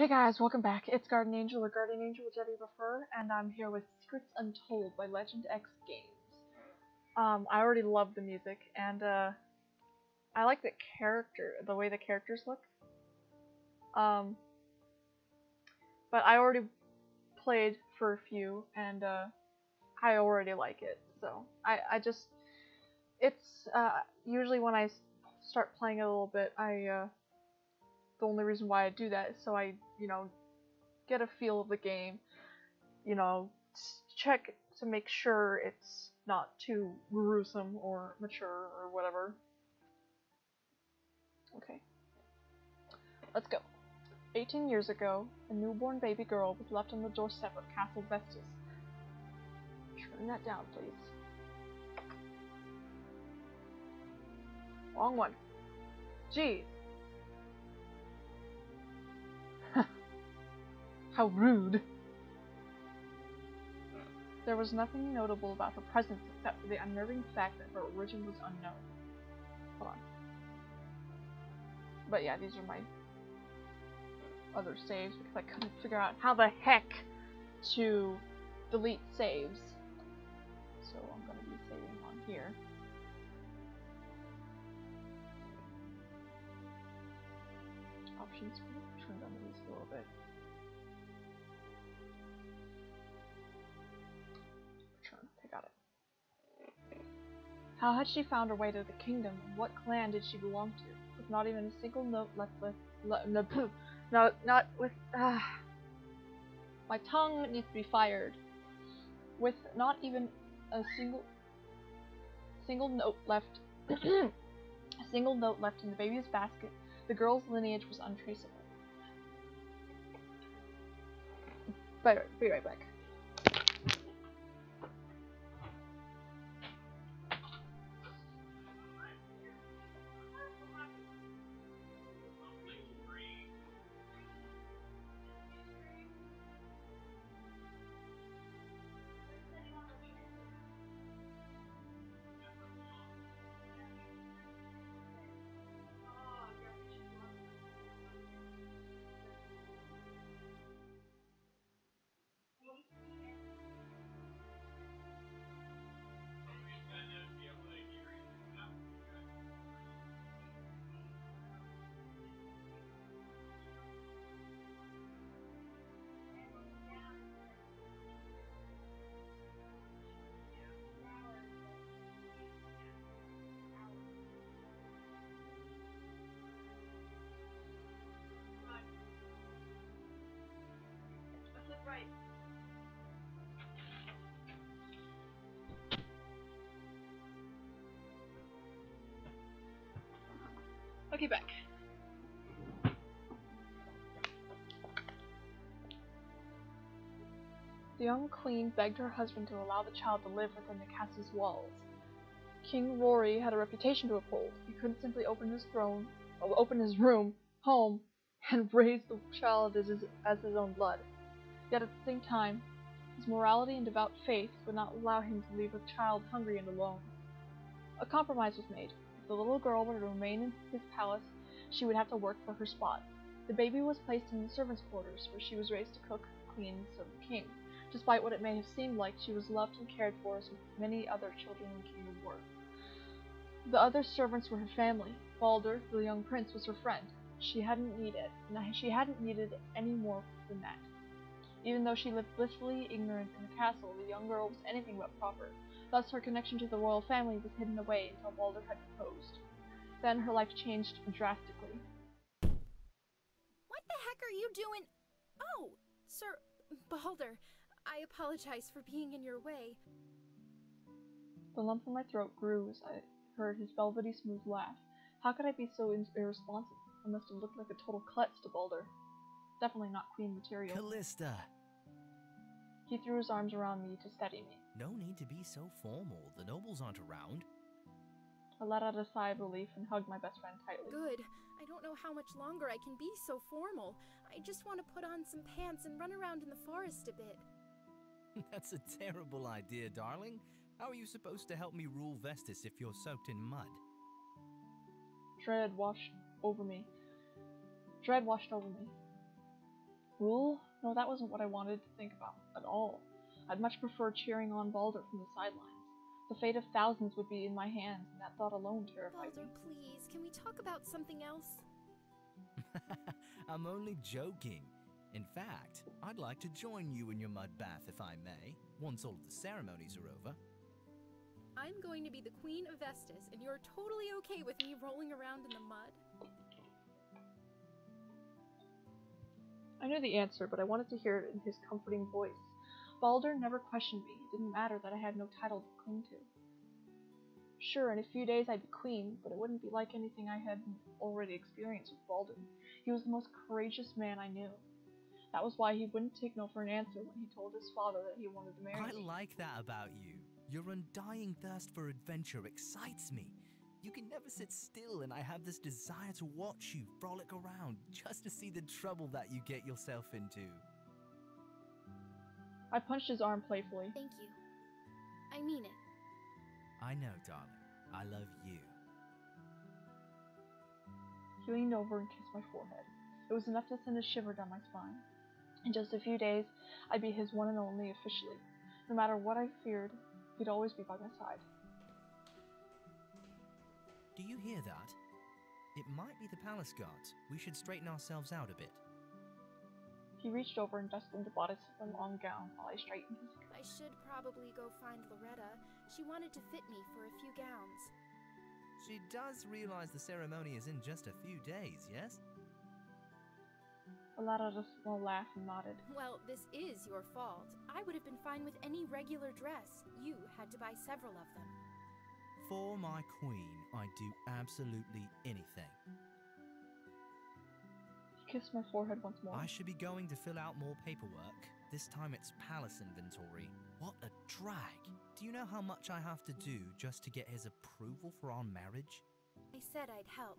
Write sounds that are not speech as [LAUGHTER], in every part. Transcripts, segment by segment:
Hey guys, welcome back. It's Garden Angel or Guardian Angel, whichever you prefer, and I'm here with Secrets Untold by Legendex Games. Um, I already love the music, and uh, I like the character, the way the characters look. Um, but I already played for a few, and uh, I already like it. So I, I just, it's uh, usually when I start playing a little bit, I uh, the only reason why I do that is so I, you know, get a feel of the game, you know, check to make sure it's not too gruesome or mature or whatever. Okay. Let's go. 18 years ago, a newborn baby girl was left on the doorstep of Castle Vestus. Turn that down, please. Wrong one. Jeez. How rude. There was nothing notable about her presence except for the unnerving fact that her origin was unknown. Hold on. But yeah, these are my other saves because I couldn't figure out how the heck to delete saves. So I'm going to be saving on here. Options, How had she found her way to the kingdom, and what clan did she belong to? With not even a single note left with, le, no, no, not with, ah. My tongue needs to be fired. With not even a single, single note left, [CLEARS THROAT] a single note left in the baby's basket, the girl's lineage was untraceable. But, be right back. Back. The young queen begged her husband to allow the child to live within the castle's walls. King Rory had a reputation to uphold. He couldn't simply open his throne, oh, open his room, home, and [LAUGHS] raise the child as his, as his own blood. Yet at the same time, his morality and devout faith would not allow him to leave a child hungry and alone. A compromise was made. The little girl were to remain in his palace, she would have to work for her spot. The baby was placed in the servants' quarters, where she was raised to cook, clean, and serve the king. Despite what it may have seemed like, she was loved and cared for as many other children in the kingdom were. The other servants were her family. Balder, the young prince, was her friend. She hadn't needed, she hadn't needed any more than that. Even though she lived blissfully ignorant in the castle, the young girl was anything but proper. Thus her connection to the royal family was hidden away until Balder had proposed. Then her life changed drastically. What the heck are you doing? Oh, Sir Balder, I apologize for being in your way. The lump in my throat grew as I heard his velvety smooth laugh. How could I be so irresponsible? I must have looked like a total klutz to Balder. Definitely not queen material. Callista! He threw his arms around me to steady me. No need to be so formal. The nobles aren't around. I let out a sigh of relief and hugged my best friend tightly. Good. I don't know how much longer I can be so formal. I just want to put on some pants and run around in the forest a bit. [LAUGHS] That's a terrible idea, darling. How are you supposed to help me rule Vestus if you're soaked in mud? Dread washed over me. Dread washed over me. Rule? No, that wasn't what I wanted to think about at all. I'd much prefer cheering on Balder from the sidelines. The fate of thousands would be in my hands, and that thought alone terrified Balder, me. please, can we talk about something else? [LAUGHS] I'm only joking. In fact, I'd like to join you in your mud bath if I may, once all of the ceremonies are over. I'm going to be the Queen of Vestus, and you're totally okay with me rolling around in the mud? I knew the answer, but I wanted to hear it in his comforting voice. Balder never questioned me. It didn't matter that I had no title to cling to. Sure, in a few days I'd be queen, but it wouldn't be like anything I had already experienced with Balder. He was the most courageous man I knew. That was why he wouldn't take no for an answer when he told his father that he wanted to marry I me. I like that about you. Your undying thirst for adventure excites me. You can never sit still, and I have this desire to watch you frolic around just to see the trouble that you get yourself into. I punched his arm playfully. Thank you. I mean it. I know, darling. I love you. He leaned over and kissed my forehead. It was enough to send a shiver down my spine. In just a few days, I'd be his one and only officially. No matter what I feared, he'd always be by my side. Do you hear that? It might be the palace guards. We should straighten ourselves out a bit. He reached over and dusted the bodice of the long gown while I straightened his hair. I should probably go find Loretta. She wanted to fit me for a few gowns. She does realize the ceremony is in just a few days, yes? I just out a small laugh and nodded. Well, this is your fault. I would have been fine with any regular dress. You had to buy several of them. For my queen, I'd do absolutely anything. He kissed my forehead once more. I should be going to fill out more paperwork. This time it's palace inventory. What a drag! Do you know how much I have to do just to get his approval for our marriage? I said I'd help.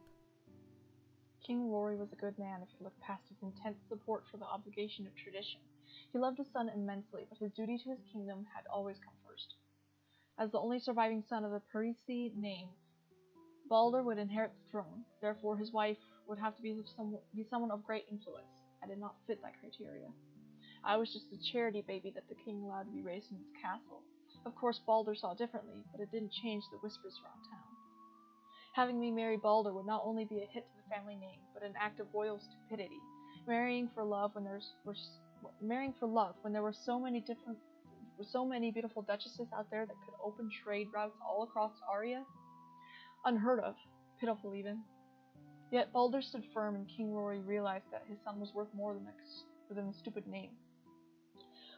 King Rory was a good man if you look past his intense support for the obligation of tradition. He loved his son immensely, but his duty to his kingdom had always come first. As the only surviving son of the Parisi name, Balder would inherit the throne. Therefore, his wife would have to be, some, be someone of great influence. I did not fit that criteria. I was just a charity baby that the king allowed to be raised in his castle. Of course, Balder saw differently, but it didn't change the whispers around town. Having me marry Balder would not only be a hit to the family name, but an act of royal stupidity. Marrying for love when there's were, marrying for love when there were so many different were so many beautiful duchesses out there that could open trade routes all across Aria. Unheard of, pitiful even. Yet Balder stood firm, and King Rory realized that his son was worth more than a, than a stupid name.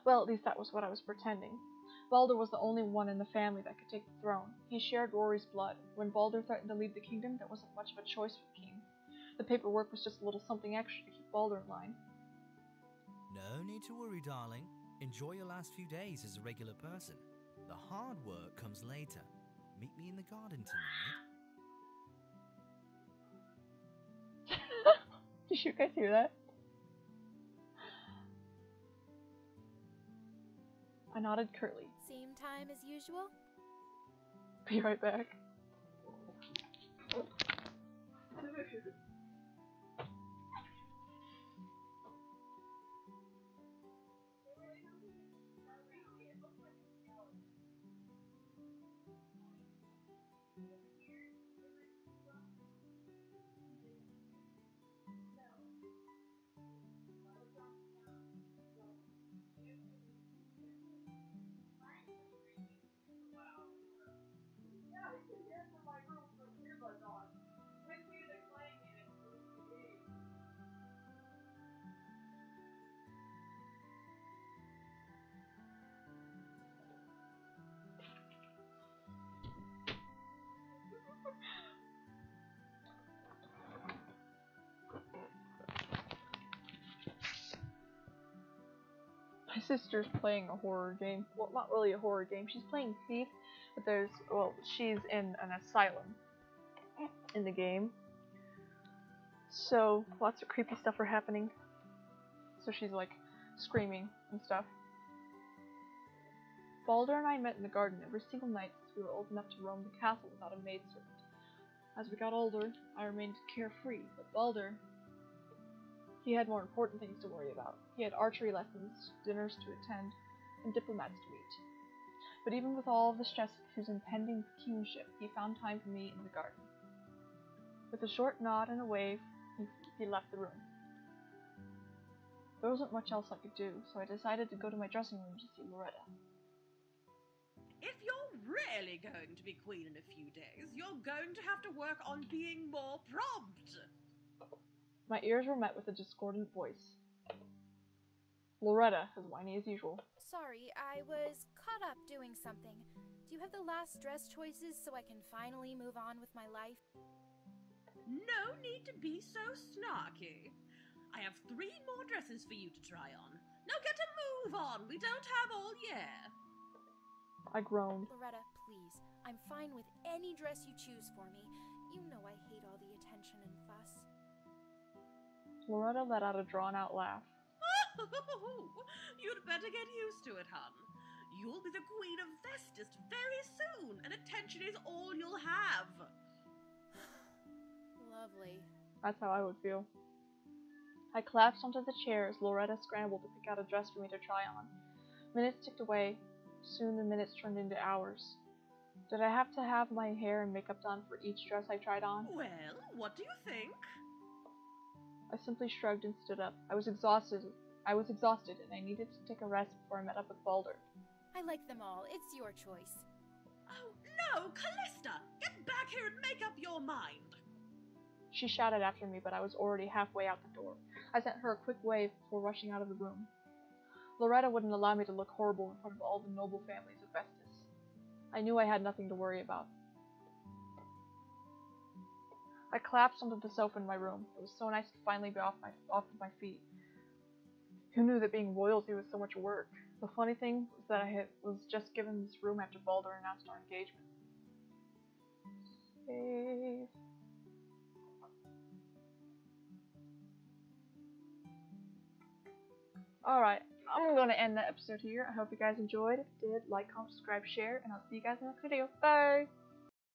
Well, at least that was what I was pretending. Balder was the only one in the family that could take the throne. He shared Rory's blood. When Balder threatened to leave the kingdom, there wasn't much of a choice for the king. The paperwork was just a little something extra to keep Balder in line. No need to worry, darling. Enjoy your last few days as a regular person. The hard work comes later. Meet me in the garden tonight. Did you guys hear that? I nodded curtly. Same time as usual? Be right back. Sister's playing a horror game. Well, not really a horror game. She's playing Thief, but there's, well, she's in an asylum in the game. So, lots of creepy stuff are happening. So she's like screaming and stuff. Balder and I met in the garden every single night since we were old enough to roam the castle without a maidservant. As we got older, I remained carefree, but Balder He had more important things to worry about. He had archery lessons, dinners to attend, and diplomats to meet. But even with all the stress of his impending kingship, he found time for me in the garden. With a short nod and a wave, he, he left the room. There wasn't much else I could do, so I decided to go to my dressing room to see Loretta. If you're really going to be queen in a few days, you're going to have to work on being more prompt. My ears were met with a discordant voice. Loretta, as whiny as usual. Sorry, I was caught up doing something. Do you have the last dress choices so I can finally move on with my life? No need to be so snarky. I have three more dresses for you to try on. Now get a move on. We don't have all year. I groaned. Loretta, please. I'm fine with any dress you choose for me. You know I hate all the attention and fuss. Loretta let out a drawn out laugh. [LAUGHS] You'd better get used to it, hun. You'll be the queen of Vestus very soon, and attention is all you'll have. [SIGHS] Lovely. That's how I would feel. I collapsed onto the chair as Loretta scrambled to pick out a dress for me to try on. Minutes ticked away. Soon the minutes turned into hours. Did I have to have my hair and makeup done for each dress I tried on? Well, what do you think? I simply shrugged and stood up. I was exhausted. I was exhausted, and I needed to take a rest before I met up with Balder. I like them all. It's your choice. Oh, no, Callista! Get back here and make up your mind! She shouted after me, but I was already halfway out the door. I sent her a quick wave before rushing out of the room. Loretta wouldn't allow me to look horrible in front of all the noble families of Vestus. I knew I had nothing to worry about. I collapsed onto the sofa in my room. It was so nice to finally be off my off of my feet. Who knew that being royalty was so much work? The funny thing was that I had, was just given this room after Balder announced our engagement. Save. Alright, I'm going to end the episode here. I hope you guys enjoyed. If you did, like, comment, subscribe, share, and I'll see you guys in the next video. Bye!